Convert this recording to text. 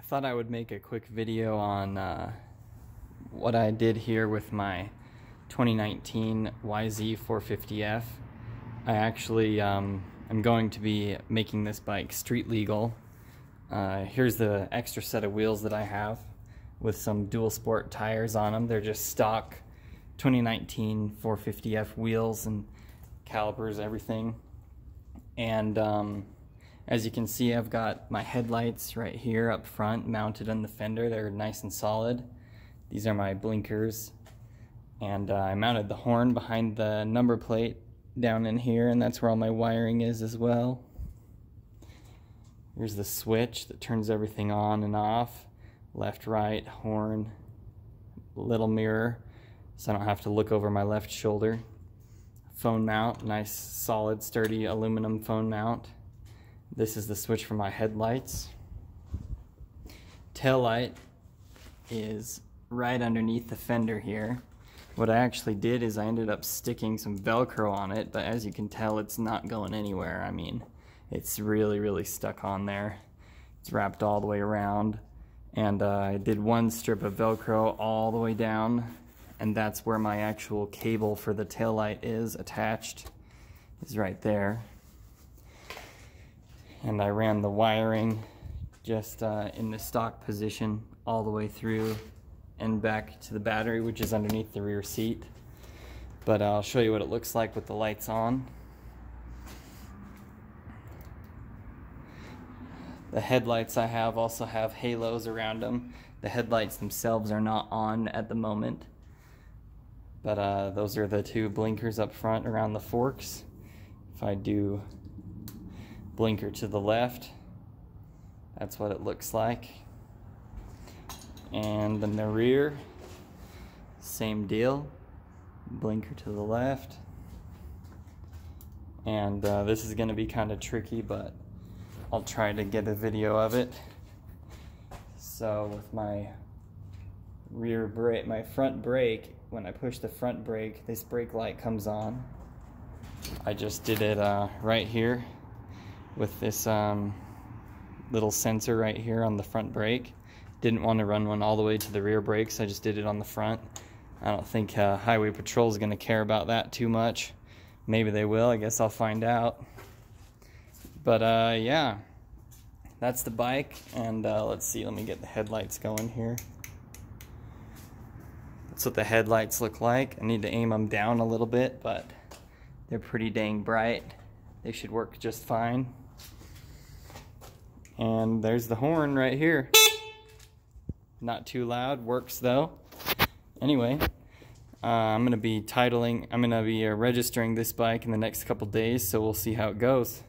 I thought I would make a quick video on uh, what I did here with my 2019 YZ450F. I actually um, am going to be making this bike street legal. Uh, here's the extra set of wheels that I have with some dual sport tires on them. They're just stock 2019 450F wheels and calipers, everything. And um, as you can see, I've got my headlights right here up front mounted on the fender. They're nice and solid. These are my blinkers. And uh, I mounted the horn behind the number plate down in here, and that's where all my wiring is as well. Here's the switch that turns everything on and off. Left, right, horn, little mirror, so I don't have to look over my left shoulder. Phone mount, nice solid sturdy aluminum phone mount. This is the switch for my headlights. Tail light is right underneath the fender here. What I actually did is I ended up sticking some Velcro on it, but as you can tell, it's not going anywhere. I mean, it's really, really stuck on there. It's wrapped all the way around. And uh, I did one strip of Velcro all the way down, and that's where my actual cable for the tail light is attached, is right there and I ran the wiring just uh, in the stock position all the way through and back to the battery which is underneath the rear seat. But I'll show you what it looks like with the lights on. The headlights I have also have halos around them the headlights themselves are not on at the moment. But uh, those are the two blinkers up front around the forks. If I do blinker to the left. That's what it looks like. And in the rear, same deal. Blinker to the left. And uh, this is going to be kind of tricky, but I'll try to get a video of it. So with my rear brake, my front brake, when I push the front brake, this brake light comes on. I just did it uh, right here with this um, little sensor right here on the front brake. Didn't want to run one all the way to the rear brakes, I just did it on the front. I don't think uh, Highway Patrol is going to care about that too much. Maybe they will, I guess I'll find out. But uh, yeah, that's the bike, and uh, let's see, let me get the headlights going here. That's what the headlights look like. I need to aim them down a little bit, but they're pretty dang bright. They should work just fine. And there's the horn right here. Not too loud, works though. Anyway, uh, I'm going to be titling, I'm going to be uh, registering this bike in the next couple days, so we'll see how it goes.